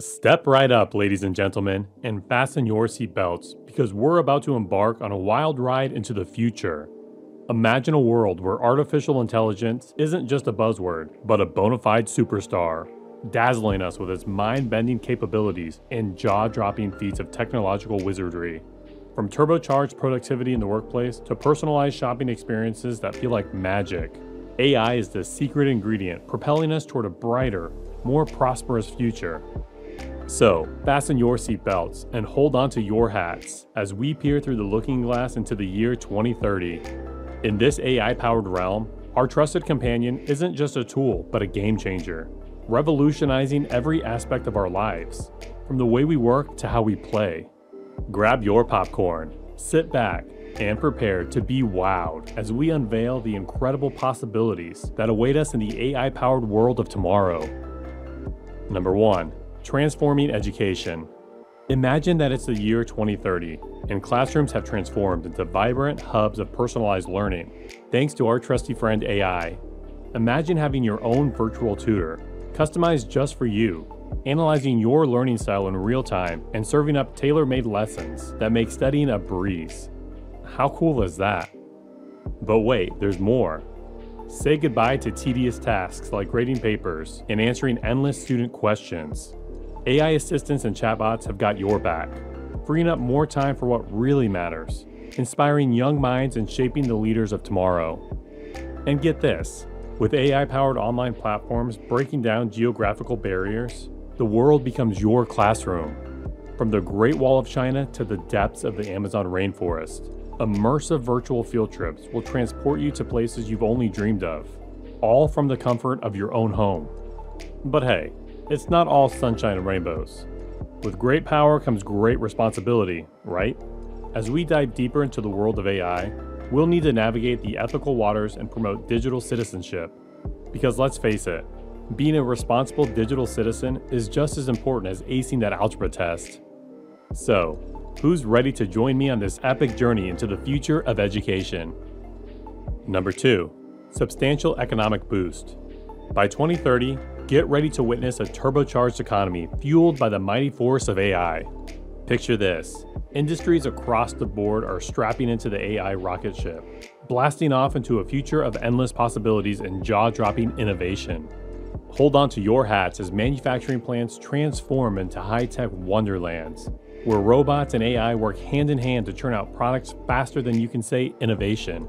Step right up, ladies and gentlemen, and fasten your seatbelts because we're about to embark on a wild ride into the future. Imagine a world where artificial intelligence isn't just a buzzword, but a bona fide superstar, dazzling us with its mind bending capabilities and jaw dropping feats of technological wizardry. From turbocharged productivity in the workplace to personalized shopping experiences that feel like magic, AI is the secret ingredient propelling us toward a brighter, more prosperous future. So, fasten your seatbelts and hold on to your hats as we peer through the looking glass into the year 2030. In this AI powered realm, our trusted companion isn't just a tool, but a game changer, revolutionizing every aspect of our lives, from the way we work to how we play. Grab your popcorn, sit back, and prepare to be wowed as we unveil the incredible possibilities that await us in the AI powered world of tomorrow. Number 1 Transforming education. Imagine that it's the year 2030, and classrooms have transformed into vibrant hubs of personalized learning, thanks to our trusty friend AI. Imagine having your own virtual tutor, customized just for you, analyzing your learning style in real time and serving up tailor made lessons that make studying a breeze. How cool is that? But wait, there's more. Say goodbye to tedious tasks like grading papers and answering endless student questions. AI assistants and chatbots have got your back, freeing up more time for what really matters, inspiring young minds and shaping the leaders of tomorrow. And get this with AI powered online platforms breaking down geographical barriers, the world becomes your classroom. From the Great Wall of China to the depths of the Amazon rainforest, immersive virtual field trips will transport you to places you've only dreamed of, all from the comfort of your own home. But hey, it's not all sunshine and rainbows. With great power comes great responsibility, right? As we dive deeper into the world of AI, we'll need to navigate the ethical waters and promote digital citizenship. Because let's face it, being a responsible digital citizen is just as important as acing that algebra test. So, who's ready to join me on this epic journey into the future of education? Number 2. Substantial economic boost. By 2030, Get ready to witness a turbocharged economy fueled by the mighty force of AI. Picture this industries across the board are strapping into the AI rocket ship, blasting off into a future of endless possibilities and jaw dropping innovation. Hold on to your hats as manufacturing plants transform into high tech wonderlands, where robots and AI work hand in hand to churn out products faster than you can say innovation.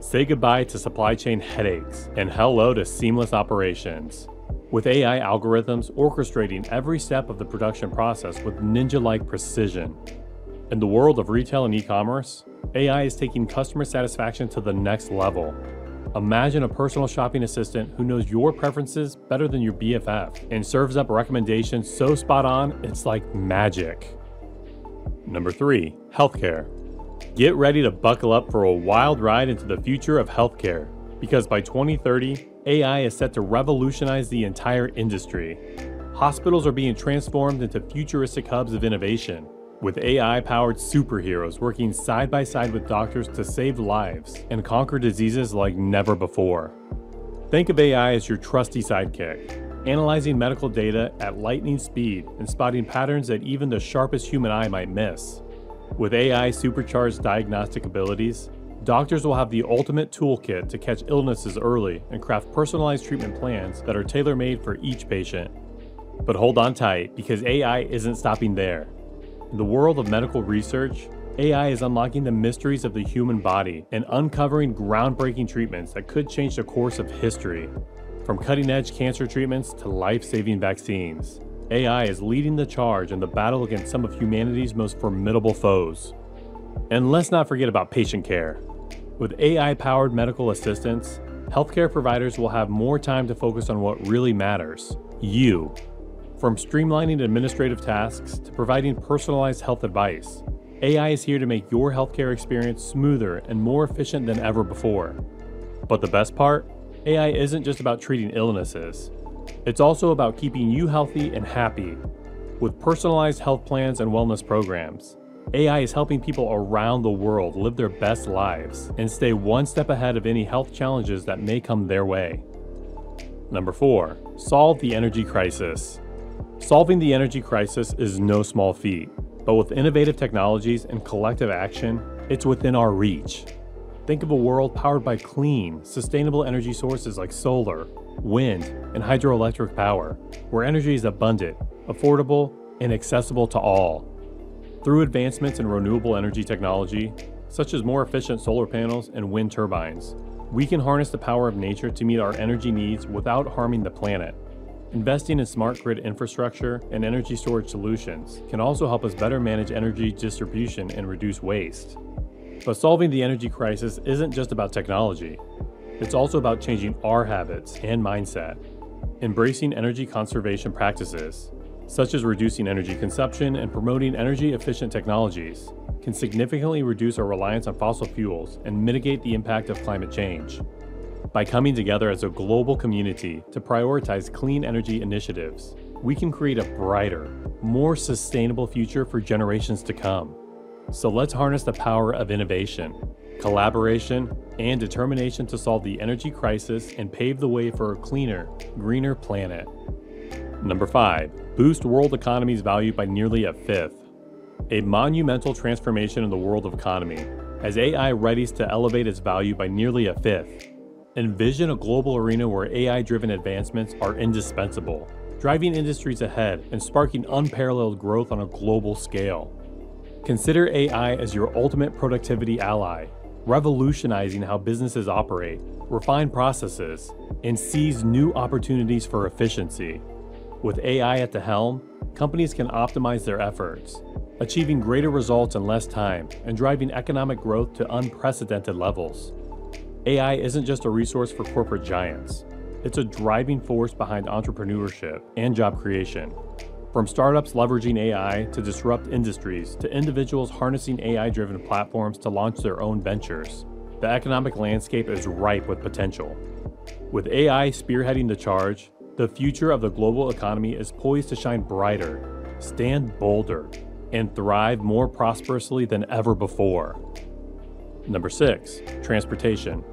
Say goodbye to supply chain headaches and hello to seamless operations with AI algorithms orchestrating every step of the production process with ninja like precision. In the world of retail and e commerce, AI is taking customer satisfaction to the next level. Imagine a personal shopping assistant who knows your preferences better than your BFF and serves up recommendations so spot on it's like magic. Number 3. Healthcare. Get ready to buckle up for a wild ride into the future of healthcare because by 2030, AI is set to revolutionize the entire industry. Hospitals are being transformed into futuristic hubs of innovation, with AI powered superheroes working side by side with doctors to save lives and conquer diseases like never before. Think of AI as your trusty sidekick, analyzing medical data at lightning speed and spotting patterns that even the sharpest human eye might miss. With AI supercharged diagnostic abilities, Doctors will have the ultimate toolkit to catch illnesses early and craft personalized treatment plans that are tailor made for each patient. But hold on tight because AI isn't stopping there. In the world of medical research, AI is unlocking the mysteries of the human body and uncovering groundbreaking treatments that could change the course of history. From cutting edge cancer treatments to life saving vaccines, AI is leading the charge in the battle against some of humanity's most formidable foes. And let's not forget about patient care. With AI powered medical assistance, healthcare providers will have more time to focus on what really matters you. From streamlining administrative tasks to providing personalized health advice, AI is here to make your healthcare experience smoother and more efficient than ever before. But the best part? AI isn't just about treating illnesses, it's also about keeping you healthy and happy. With personalized health plans and wellness programs, AI is helping people around the world live their best lives and stay one step ahead of any health challenges that may come their way. Number 4. Solve the energy crisis. Solving the energy crisis is no small feat, but with innovative technologies and collective action, it's within our reach. Think of a world powered by clean, sustainable energy sources like solar, wind, and hydroelectric power, where energy is abundant, affordable, and accessible to all. Through advancements in renewable energy technology, such as more efficient solar panels and wind turbines, we can harness the power of nature to meet our energy needs without harming the planet. Investing in smart grid infrastructure and energy storage solutions can also help us better manage energy distribution and reduce waste. But solving the energy crisis isn't just about technology, it's also about changing our habits and mindset. Embracing energy conservation practices, such as reducing energy consumption and promoting energy efficient technologies, can significantly reduce our reliance on fossil fuels and mitigate the impact of climate change. By coming together as a global community to prioritize clean energy initiatives, we can create a brighter, more sustainable future for generations to come. So let's harness the power of innovation, collaboration, and determination to solve the energy crisis and pave the way for a cleaner, greener planet. Number 5. Boost world economy's value by nearly a fifth. A monumental transformation in the world of economy, as AI readies to elevate its value by nearly a fifth. Envision a global arena where AI driven advancements are indispensable, driving industries ahead and sparking unparalleled growth on a global scale. Consider AI as your ultimate productivity ally, revolutionizing how businesses operate, refine processes, and seize new opportunities for efficiency. With AI at the helm, companies can optimize their efforts, achieving greater results in less time and driving economic growth to unprecedented levels. AI isn't just a resource for corporate giants, it's a driving force behind entrepreneurship and job creation. From startups leveraging AI to disrupt industries to individuals harnessing AI driven platforms to launch their own ventures, the economic landscape is ripe with potential. With AI spearheading the charge, the future of the global economy is poised to shine brighter, stand bolder, and thrive more prosperously than ever before. Number 6. Transportation.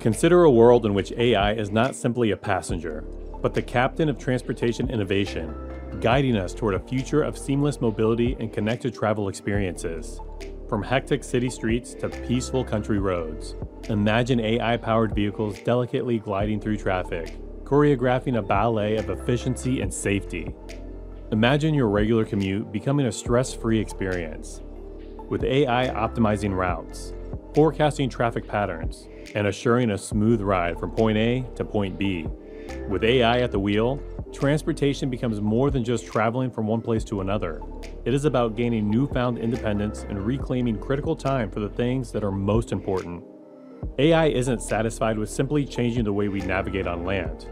Consider a world in which AI is not simply a passenger, but the captain of transportation innovation, guiding us toward a future of seamless mobility and connected travel experiences. From hectic city streets to peaceful country roads, imagine AI powered vehicles delicately gliding through traffic, choreographing a ballet of efficiency and safety. Imagine your regular commute becoming a stress free experience. With AI optimizing routes, forecasting traffic patterns, and assuring a smooth ride from point A to point B. With AI at the wheel, transportation becomes more than just traveling from one place to another. It is about gaining newfound independence and reclaiming critical time for the things that are most important. AI isn't satisfied with simply changing the way we navigate on land.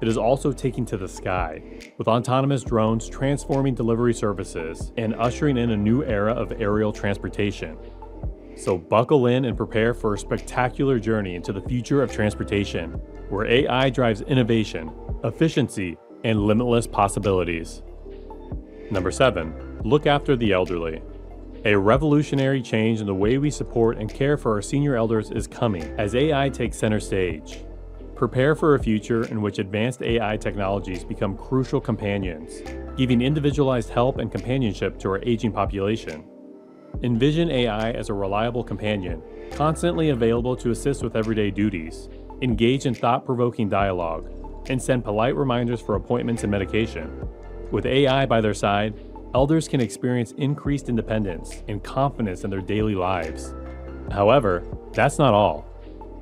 It is also taking to the sky, with autonomous drones transforming delivery services and ushering in a new era of aerial transportation. So buckle in and prepare for a spectacular journey into the future of transportation, where AI drives innovation, efficiency, and limitless possibilities. Number 7. Look after the elderly. A revolutionary change in the way we support and care for our senior elders is coming as AI takes center stage. Prepare for a future in which advanced AI technologies become crucial companions, giving individualized help and companionship to our aging population. Envision AI as a reliable companion, constantly available to assist with everyday duties, engage in thought provoking dialogue, and send polite reminders for appointments and medication. With AI by their side, elders can experience increased independence and confidence in their daily lives. However, that's not all.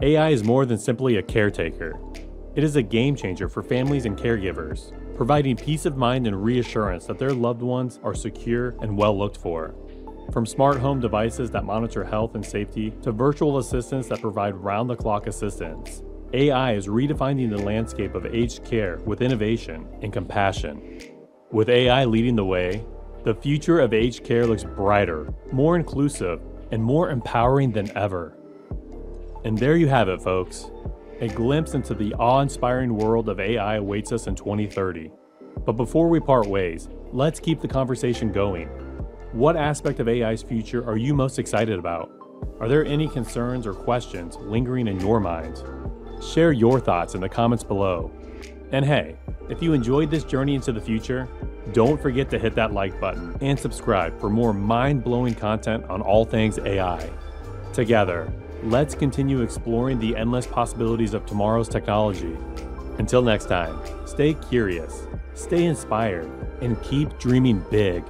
AI is more than simply a caretaker. It is a game changer for families and caregivers, providing peace of mind and reassurance that their loved ones are secure and well looked for. From smart home devices that monitor health and safety to virtual assistants that provide round the clock assistance, AI is redefining the landscape of aged care with innovation and compassion. With AI leading the way, the future of aged care looks brighter, more inclusive, and more empowering than ever. And there you have it, folks. A glimpse into the awe inspiring world of AI awaits us in 2030. But before we part ways, let's keep the conversation going. What aspect of AI's future are you most excited about? Are there any concerns or questions lingering in your mind? Share your thoughts in the comments below. And hey, if you enjoyed this journey into the future, don't forget to hit that like button and subscribe for more mind blowing content on all things AI. Together, let's continue exploring the endless possibilities of tomorrow's technology. Until next time, stay curious, stay inspired, and keep dreaming big.